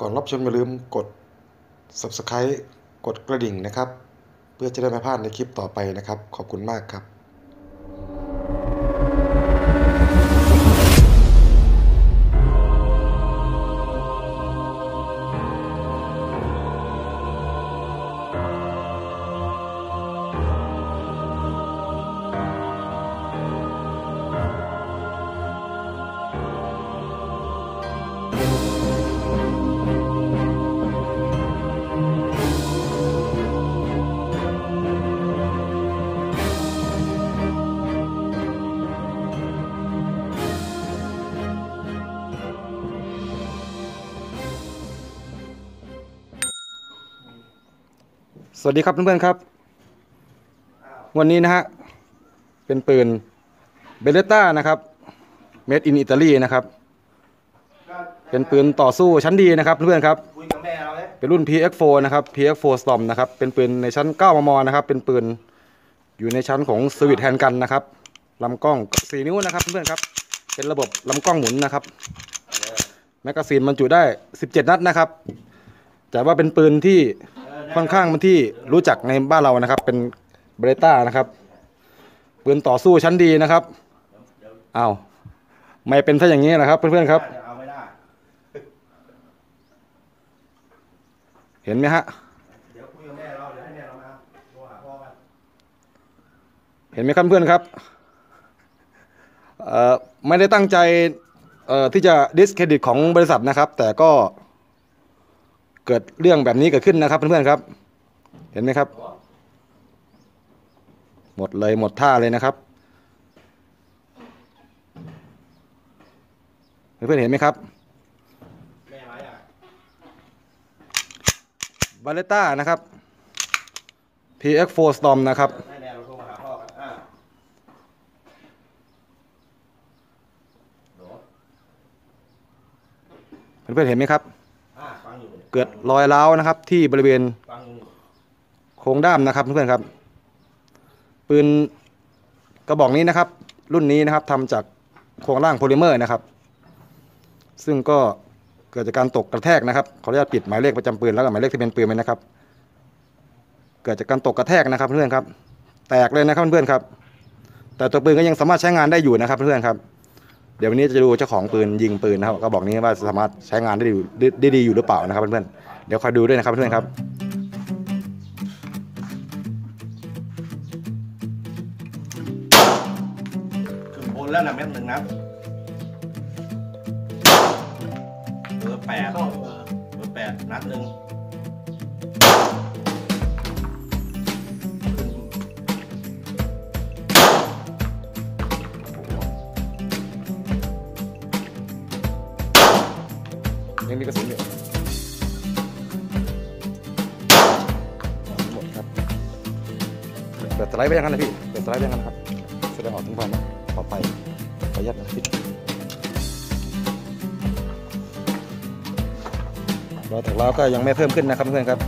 ก่อนรับชมอย่าลืมกด subscribe กดกระดิ่งนะครับ เพื่อจะได้ไม่พลาดในคลิปต่อไปนะครับ ขอบคุณมากครับ สวัสดีครับเพื่อนๆครับ วันนี้นะฮะ เป็นปืน Beretta นะครับ made in Italy นะครับ เป็นปืนต่อสู้ชั้นดีนะครับเพื่อนๆครับคุยกับแม่เราเนี่ยเป็นรุ่น PX4 นะครับ PX4 Storm นะครับ เป็นปืนในชั้น 9 มม นะครับ เป็นปืนอยู่ในชั้นของ s w i t Hand Gun นะครับลำกล้อง 4 นิ้วนะครับเพื่อนๆครับ เป็นระบบลำกล้องหมุนนะครับ แมกกาซีนบรรจุได้ 17 นัดนะครับ แต่ว่าเป็นปืนที่ ค่อนข้างมันที่รู้จักในบ้านเรานะครับ เป็นเบรต้านะครับปืนต่อสู้ชั้นดีนะครับอ้าวไม่เป็นซะอย่างนี้นะครับ เพื่อนๆครับ เห็นไหมฮะเดี๋ยวคุยกับแม่เราเดี๋ยวให้แม่เรามาโทรหาพ่อกันเห็นไหมครับเพื่อนครับเอ่อไม่ได้ตั้งใจเอ่อที่จะดิสเครดิตของบริษัทนะครับ แต่ก็ เกิดเรื่องแบบนี้เกิดขึ้นนะครับเพื่อนๆครับ เห็นไหมครับ หมดเลยหมดท่าเลยนะครับเพื่อนๆเห็นไหมครับแม่มาอย่างบาเลต้านะครับ PX4 Storm นะครับเพื่อนเพื่อนๆเห็นไหมครับ เกิดรอยร้าวนะครับ ที่บริเวณโครงด้ามนะครับเพื่อนๆครับ ปืนกระบอกนี้นะครับ รุ่นนี้นะครับทำจากโครงร่างโพลิเมอร์นะครับ ซึ่งก็เกิดจากการตกกระแทกนะครับขออนุญาตปิดหมายเลขประจำปืนแล้วก็หมายเลขที่เป็นปืนไว้นะครับ เกิดจากการตกกระแทกนะครับเพื่อนๆครับ แตกเลยนะครับเพื่อนๆครับ แต่ตัวปืนก็ยังสามารถใช้งานได้อยู่นะครับเพื่อนๆครับ ดี๋ยววันนี้จะดูเจ้าของปืนยิงปืนนะครับกระบอกนี้ว่าสามารถใช้งานได้ดีไดได้ดีอยู่หรือเปล่านะครับเพื่อนๆเดี๋ยวคอยดูด้วยนะครับเพื่อนๆครับขึ้นบนแล้วนะเม็ดหนึ่งนะเบอร์แปดเบอร์แปดนัดหนึ่ง ยังมีกระสุนอยู่หมดครับเปิดสไลด์ไปยังไงนะพี่เปิดสไลด์ไปยังไงนะครับแสดงออกถึงความปลอดภัยขอยัดนะพี่รอยแถกล้าก็ยังไม่เพิ่มขึ้นนะครับเพื่อนครับ